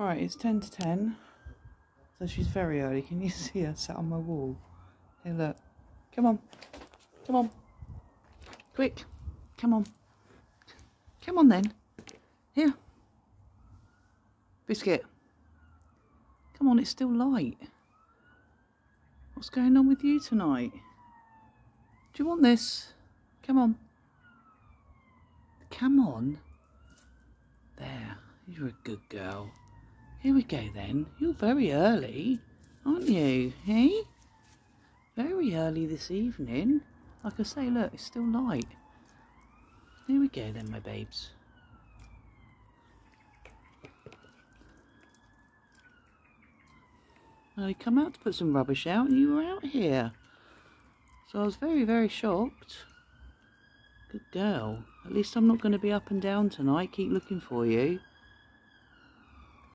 Alright, it's 10 to 10. So she's very early. Can you see her sat on my wall? Hey, look. Come on. Come on. Quick. Come on. Come on then. Here. Biscuit. Come on, it's still light. What's going on with you tonight? Do you want this? Come on. Come on. There. You're a good girl. Here we go then. You're very early, aren't you? Hey? Very early this evening. Like I say, look, it's still light. Here we go then, my babes. I come out to put some rubbish out and you were out here. So I was very, very shocked. Good girl. At least I'm not going to be up and down tonight. Keep looking for you.